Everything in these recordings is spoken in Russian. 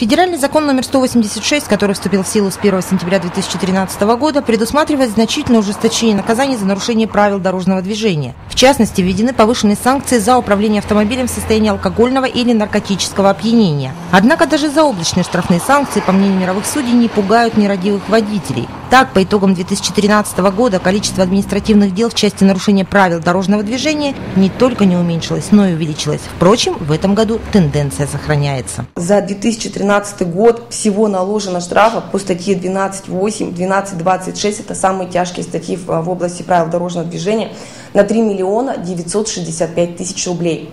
Федеральный закон номер 186, который вступил в силу с 1 сентября 2013 года, предусматривает значительное ужесточение наказаний за нарушение правил дорожного движения. В частности, введены повышенные санкции за управление автомобилем в состоянии алкогольного или наркотического опьянения. Однако даже заоблачные штрафные санкции, по мнению мировых судей, не пугают нерадивых водителей. Так, по итогам 2013 года количество административных дел в части нарушения правил дорожного движения не только не уменьшилось, но и увеличилось. Впрочем, в этом году тенденция сохраняется. За 2013 год всего наложено штрафов по статье 12.8, 12.26, это самые тяжкие статьи в области правил дорожного движения, на 3 миллиона 965 тысяч рублей.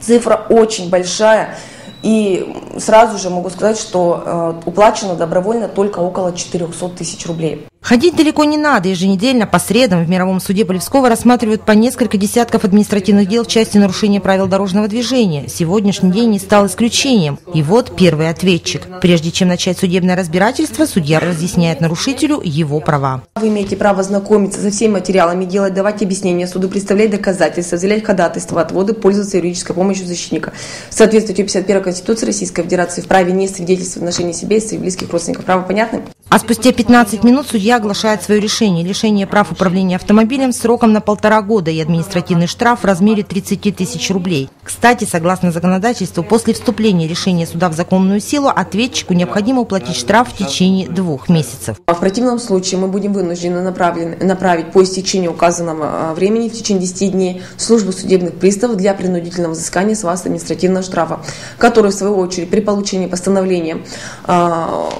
Цифра очень большая. И сразу же могу сказать, что э, уплачено добровольно только около 400 тысяч рублей. Ходить далеко не надо. Еженедельно по средам в Мировом суде Полевского рассматривают по несколько десятков административных дел в части нарушения правил дорожного движения. Сегодняшний день не стал исключением. И вот первый ответчик. Прежде чем начать судебное разбирательство, судья разъясняет нарушителю его права. Вы имеете право знакомиться со всеми материалами, делать, давать объяснения суду, представлять доказательства, заявлять ходатайство, отводы, пользоваться юридической помощью защитника. В соответствии с 51 Конституции Российской Федерации вправе не свидетельствовать в отношении себя и своих близких родственников. Право понятно? А спустя 15 минут судья оглашает свое решение – лишение прав управления автомобилем сроком на полтора года и административный штраф в размере 30 тысяч рублей. Кстати, согласно законодательству, после вступления решения суда в законную силу ответчику необходимо уплатить штраф в течение двух месяцев. А в противном случае мы будем вынуждены направить по истечению указанного а, времени в течение 10 дней службу судебных приставов для принудительного взыскания с вас административного штрафа, который, в свою очередь, при получении постановления а,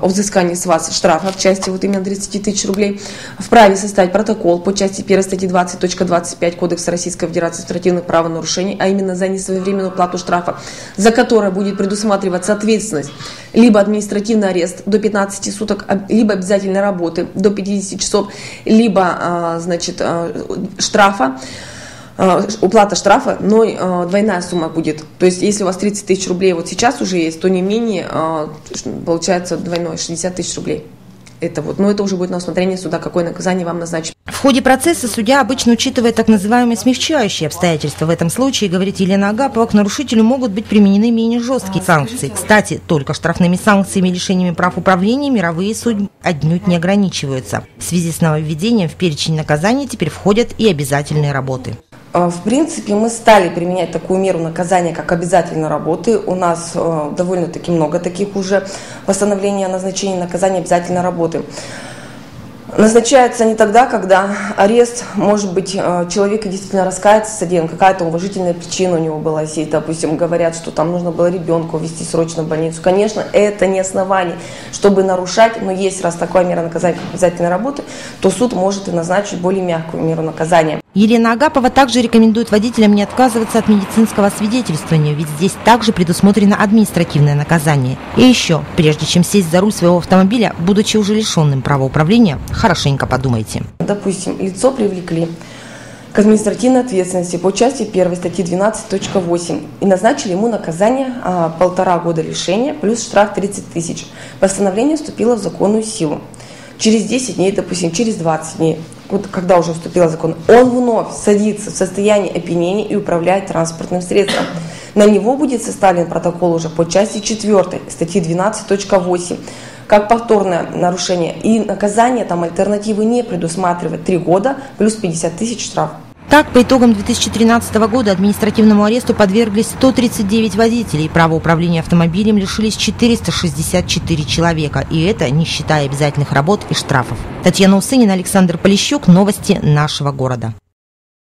о взыскании с вас штрафа в части вот именно 30 тысяч рублей, вправе составить протокол по части 1 статьи 20.25 Кодекса Российской Федерации административных правонарушений, а именно за несвоевременную плату штрафа, за которое будет предусматриваться ответственность, либо административный арест до 15 суток, а, либо обязательной работы до 50 часов, либо а, значит, а, штрафа, уплата штрафа, но двойная сумма будет. То есть, если у вас 30 тысяч рублей вот сейчас уже есть, то не менее, получается двойное, 60 тысяч рублей это вот, но это уже будет на усмотрение суда, какое наказание вам назначить. В ходе процесса судья обычно учитывает так называемые смягчающие обстоятельства. В этом случае, говорит Елена Агапова, к нарушителю могут быть применены менее жесткие санкции. Кстати, только штрафными санкциями и лишениями прав управления мировые судьи отнюдь не ограничиваются. В связи с нововведением в перечень наказаний теперь входят и обязательные работы. А, в принципе, мы стали применять такую меру наказания, как обязательно работы. У нас э, довольно-таки много таких уже постановлений о назначении наказания обязательно работы. Назначается не тогда, когда арест, может быть, э, человек действительно раскается содеян, какая-то уважительная причина у него была, если, допустим, говорят, что там нужно было ребенка увезти срочно в больницу. Конечно, это не основание, чтобы нарушать, но есть раз такая мера наказания, как обязательной работы, то суд может и назначить более мягкую меру наказания. Елена Агапова также рекомендует водителям не отказываться от медицинского свидетельствования, ведь здесь также предусмотрено административное наказание. И еще, прежде чем сесть за руль своего автомобиля, будучи уже лишенным права управления, хорошенько подумайте. Допустим, лицо привлекли к административной ответственности по части 1 статьи 12.8 и назначили ему наказание а, полтора года лишения плюс штраф 30 тысяч. Постановление вступило в законную силу. Через 10 дней, допустим, через 20 дней когда уже вступил закон, он вновь садится в состоянии опьянения и управляет транспортным средством. На него будет составлен протокол уже по части 4 статьи 12.8 как повторное нарушение. И наказание там альтернативы не предусматривает 3 года плюс 50 тысяч штраф. Так, по итогам 2013 года административному аресту подверглись 139 водителей. Права управления автомобилем лишились 464 человека. И это не считая обязательных работ и штрафов. Татьяна Усынина, Александр Полищук. Новости нашего города.